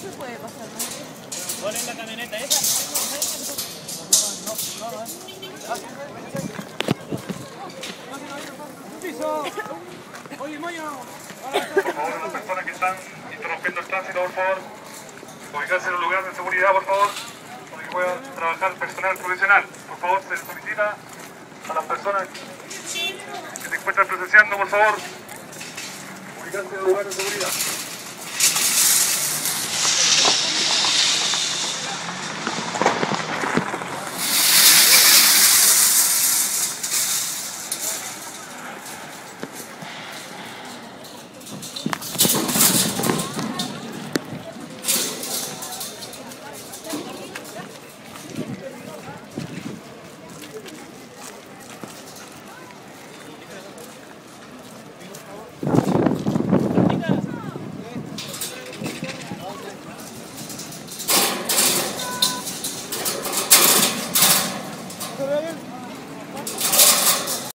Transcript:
¿Cuál es la camioneta esa? Por favor, las personas que están interrumpiendo el tránsito, por favor, ubicarse en un lugar de seguridad, por favor, donde que pueda trabajar personal profesional. Por favor, se solicita a las personas que se encuentran presenciando, por favor, ubicarse en un lugar de seguridad. Gracias.